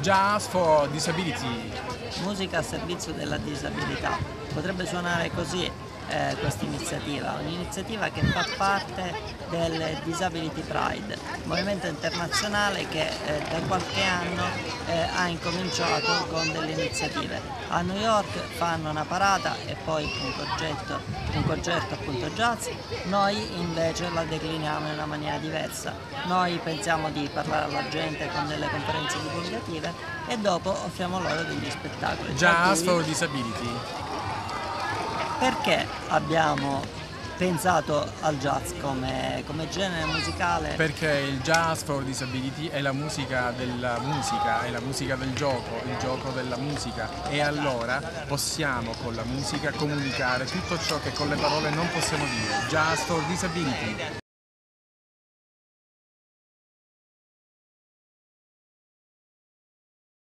Jazz for Disability. Musica a servizio della disabilità. Potrebbe suonare così eh, questa iniziativa, un'iniziativa che fa parte del Disability Pride, movimento internazionale che eh, da qualche anno eh, ha incominciato con delle iniziative. A New York fanno una parata e poi un concerto, un concerto appunto jazz, noi invece la decliniamo in una maniera diversa. Noi pensiamo di parlare alla gente con delle conferenze divulgative e dopo offriamo loro degli spettacoli. Jazz for Disability. Perché abbiamo pensato al jazz come, come, genere musicale? Perché il jazz for disability è la musica della musica, è la musica del gioco, il gioco della musica e allora possiamo con la musica comunicare tutto ciò che con le parole non possiamo dire. Jazz for disability.